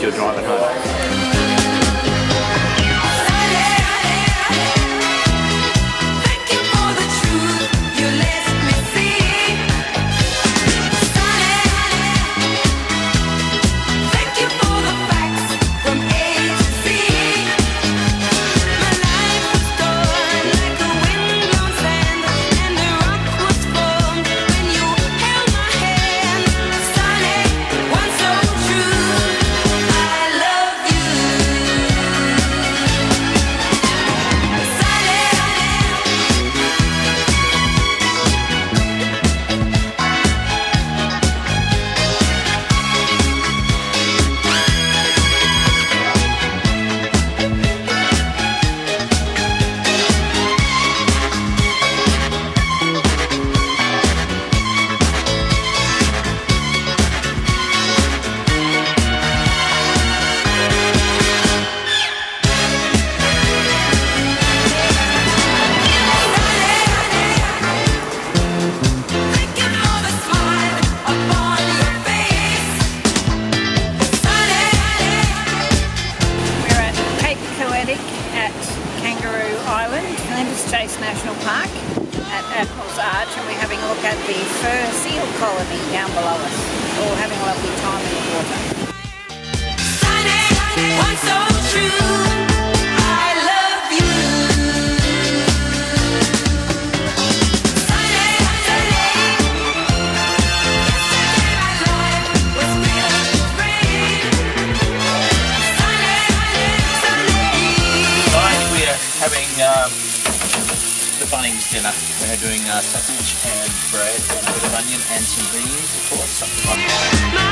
you're driving home? Chase National Park at Admiral's Arch and we're having a look at the fur seal colony down below us. All having a lovely time in the water. having um, Bunnings dinner. We're doing uh, sausage and bread a bit of onion and some beans, of course.